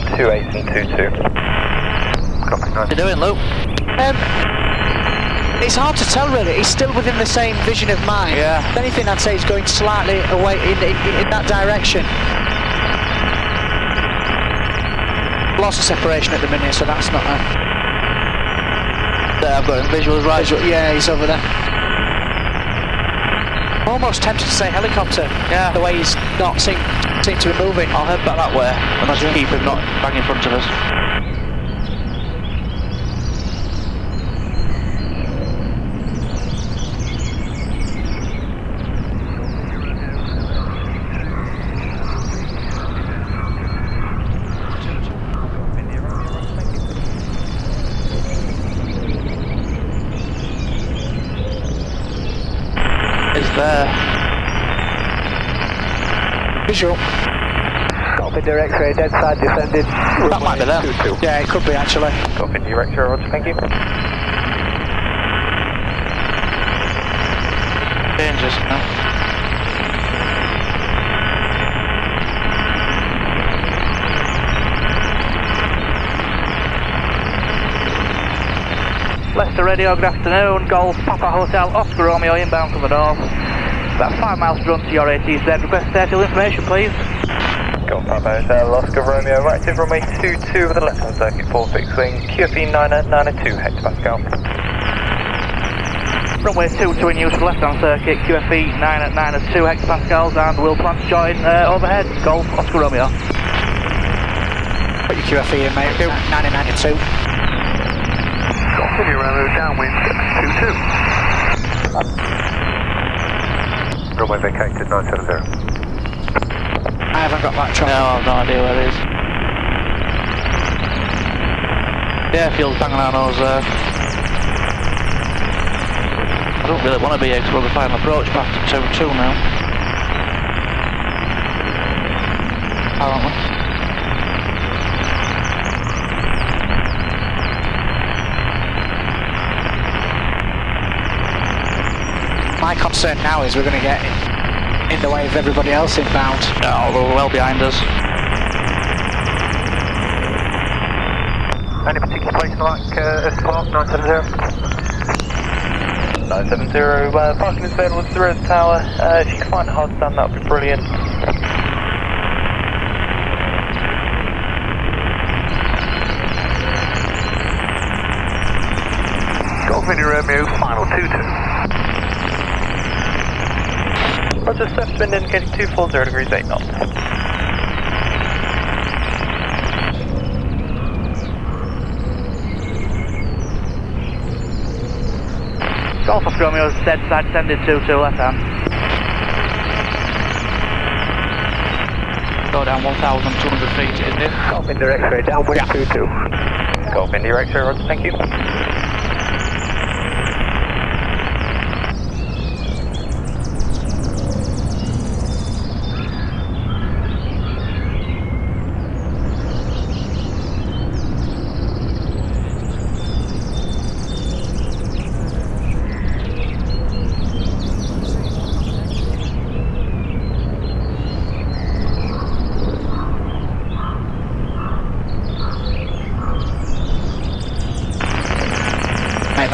between 28 and 22. Copy, What you doing, Luke? Um, it's hard to tell really. He's still within the same vision of mine. Yeah. If anything, I'd say he's going slightly away in, in, in that direction. Lots of separation at the minute, so that's not a There, I've got him visuals right. visual. Yeah, he's over there. Almost tempted to say helicopter. Yeah. The way he's not seem, seem to be moving. I'll head back that way and just keep him not bang in front of us. It's there. Visual. Copy, direct ray, dead side descended. That might be them. Yeah, it could be actually. Copy, direct ray, roger, thank you. Dangerous. Huh? Leicester Radio, good afternoon. Golf Papa Hotel, Oscar Romeo inbound from the north. About five miles to run to your ATZ. Request airfield information, please. Go on, Papa Hotel, uh, Oscar Romeo, active runway 22 with a left hand circuit, 4 fixed wing, QFE 992 uh, uh, hectopascal. Runway 22 in use for left hand circuit, QFE 9 at 9 at 2 hectopascals, and we'll plan to join uh, overhead. Golf Oscar Romeo. Put your QFE in, mate. 992. Continue Romeo, downwind 22. Runway vacated 970. I haven't got that No, traffic. I've no idea where it is. The airfield's banging our nose there. Uh, I don't really want to be here because we're the final approach back to 2-2 now. Aren't My concern now is we're going to get in, in the way of everybody else inbound. Oh, we're well behind us. Any particular place like uh, Earth 970? 970, uh, parking is available at the Rose Tower. Uh, if you can find a hard stand, that would be brilliant. Golf India Romeo, final 22. Roger, surface wind indicating 240 degrees, 8 knots. Golf Oscar Romeo is dead side descended 2-2 left hand. Go down 1,200 feet, isn't it? Golf in direct ray, downwind 22. Golf in direct ray, roger, thank you.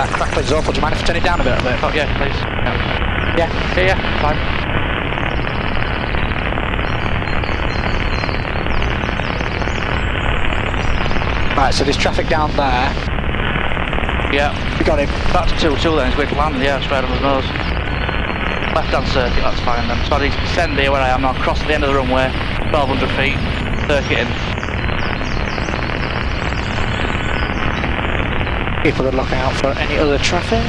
That crackling's awful. Do you mind if I turn it down a bit? A bit? Oh, yeah, please. Yeah, Yeah. yeah, yeah fine. Right, so there's traffic down there. Yeah, We got him. that's 2-2 then, it's going to land, yeah, straight on his nose. Left hand circuit, that's fine then. So I need to descend here where I am now, cross the end of the runway, 1200 feet, circuit in. People are looking out for any other traffic.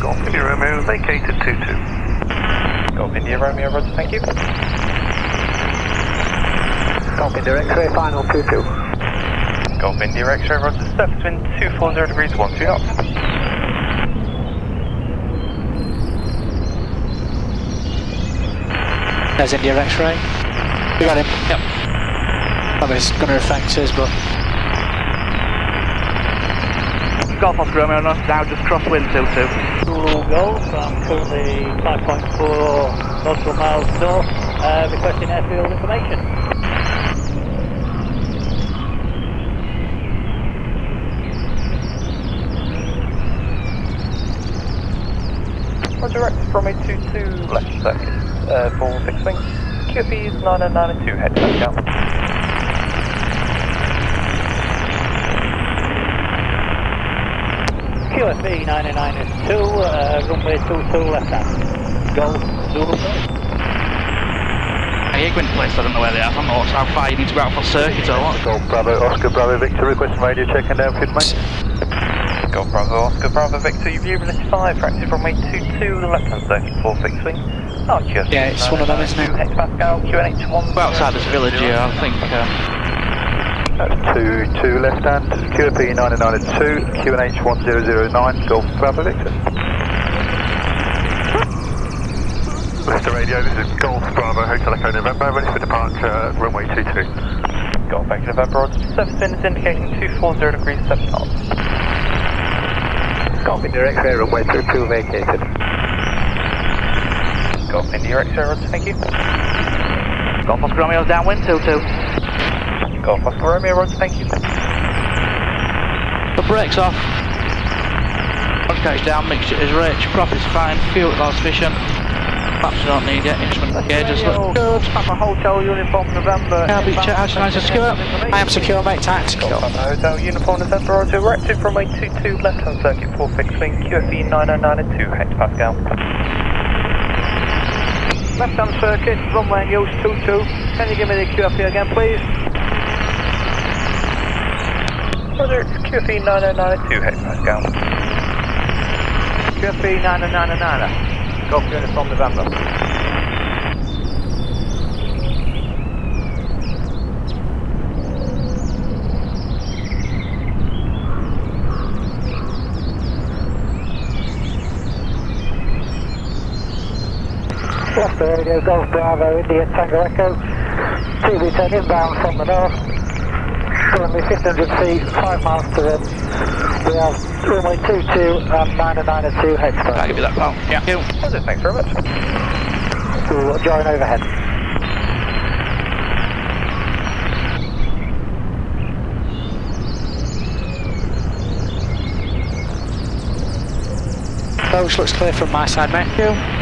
Golf India Romeo, vacated 22. Golf India Romeo, roger, thank you. Golf India X-ray, final 22. Golf India X-ray, roger, surface wind 240 degrees, 1 2 knots. There's India X-ray. We got him. Yep. Probably it's going to affect us, but Golf Oscar Romeo, now just crosswind 22. Zulu Golf, I'm currently 5.4 nautical miles north, uh, requesting airfield information. Roger, from a 22 left circuit, uh, for fixed wing. QFE is 9992, head back down. QFE 992, uh, runway 22 left hand. Golf, Zulu Golf. Hey, Igwin place, I don't know where they are. I don't know how far you need to go out for circuit or what. Golf Bravo, Oscar Bravo Victor, request radio check and downfield, mate. Go Bravo, Oscar Bravo, Victor, you've Unity 5, practice from a 22 left hand circuit for fixed wing. Oh, QFE Yeah, it's one of them, isn't it? Hectopascal, QNH 1. We're outside this village here, I think. Um, That's 2, 2 left hand, QFE 992, QNH 1009, Golf Bravo Victor. Mr. Radio, this is Golf Bravo, Hotel Echo November, ready for departure, runway 22. Golf back to November, surface wind is indicating 240 degrees, 7 knots. Golf India X-ray, runway 22 vacated. Golf India X-ray, roger, thank you. Golf Oscar Romeo's downwind 22. Golf Oscar Romeo, roger, thank you. The brakes off. Watch catch down, mixture is rich, prop is fine, fuel is sufficient. Maps you don't need yet, instrument gauges look good. Papa Hotel Uniform November. Yeah, beach check, house nice and secure. I am secure, mate. Tight secure. Golf Papa Hotel Uniform November, roger, we're active from a 22 left hand circuit for fixed wing, QFE 992, hectopascal. Left hand circuit, runway news 22. Can you give me the QFE again, please? Roger, it's QFE 992, hectopascal. QFE 999. Golf Uniform November. Leicester radio, Golf Bravo, India Tango Echo. TV10 inbound from the north. Currently 1500 feet, 5 miles to run. We have runway 22 and 992 hex I'll give you that pal. Yeah. Thank you. Roger, thanks very much. We'll join overhead. Approach looks clear from my side, mate. Thank you.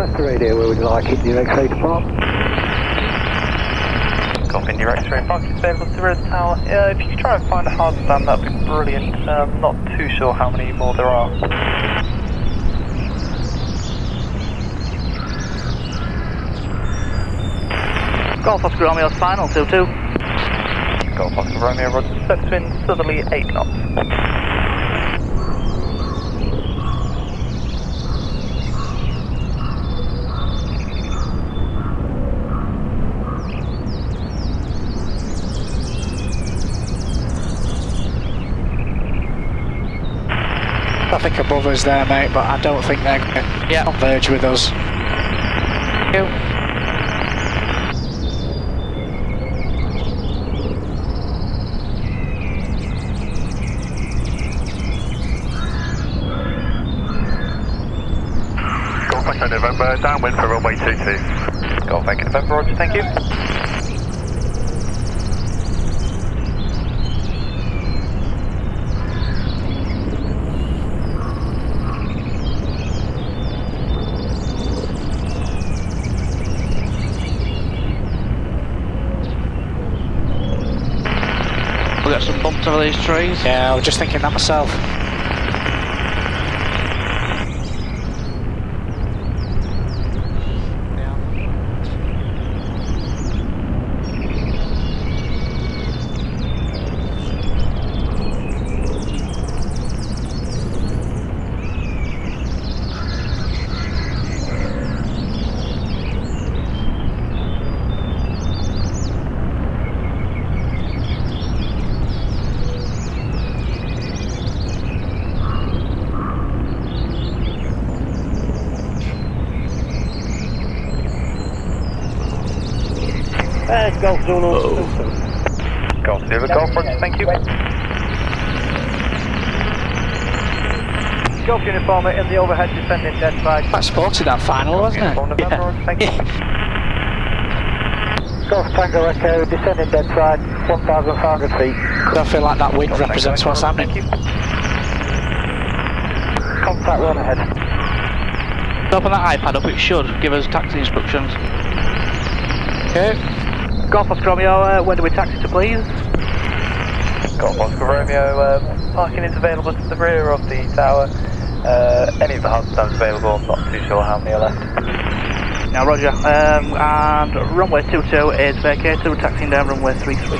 Leicester radio, where we'd like it? Your X-ray depart? Golf India X-ray, is available to the tower. Yeah, if you could try and find a hard stand, that'd be brilliant. Um, not too sure how many more there are. Golf Oscar Romeo's final 22. Golf Oscar Romeo, roger, surface wind southerly 8 knots. Traffic above us there, mate, but I don't think they're going to Yeah. converge with us. Thank you. Golf Echo November, downwind for runway 22. Golf Echo November, roger, thank you. Get some bumps over these trees. Yeah, I was just thinking that myself. Golf Zulu. Golf Zulu, Golf Roger, thank you. Golf Uniformer in the overhead descending dead side. Quite sporty that final, wasn't it? Uniform November, Roger, thank you. Golf Tango Echo, descending dead side, 1,500 feet. Don't feel like that wind Golf represents what's happening. Thank you. Contact run ahead. Open that iPad up, it should give us taxi instructions. Okay. Golf Oscar Romeo, uh, where do we taxi to please? Golf Oscar Romeo, uh, parking is available to the rear of the tower. Uh, any of the hard stands available, I'm not too sure how many are left. Now Roger, um, and runway 22 is vacated, we're taxiing down runway 33.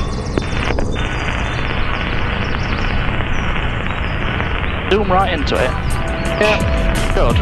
Zoom right into it. Yeah. Good.